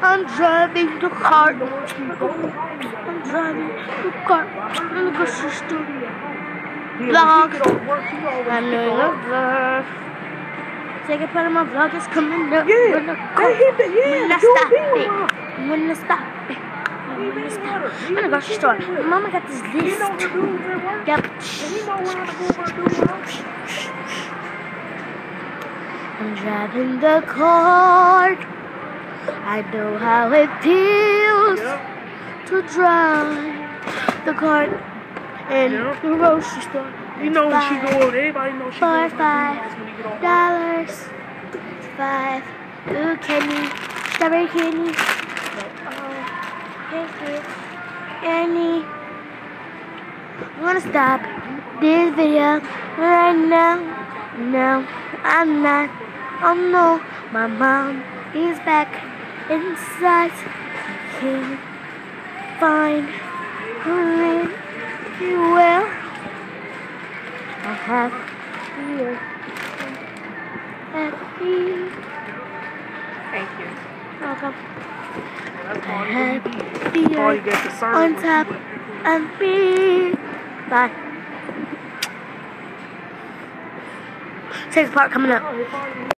I'm driving the car. I'm driving the car the grocery store. Vlog. I'm doing a vlog. Second part of my vlog is coming up. Yeah, When hey, hit the, yeah, when I stop it, it. When I stop it. When I stop it. I'm in the grocery store. My mama got this list. Yep. I'm driving the car. I know how it feels to drive the cart in Yeah. the grocery store. You know when she Five go, everybody knows she Four, goes five when you get off. dollars. Five. Ooh, candy. Strawberry candy. Oh. Candy. I'm gonna stop this video right now. No, I'm not. Oh no, my mom is back inside. Can't find her anywhere. I have here happy. Thank you. Welcome. I you have need. All you fear get to serve on top you went there. of me. Bye. Sixth part coming up. Oh,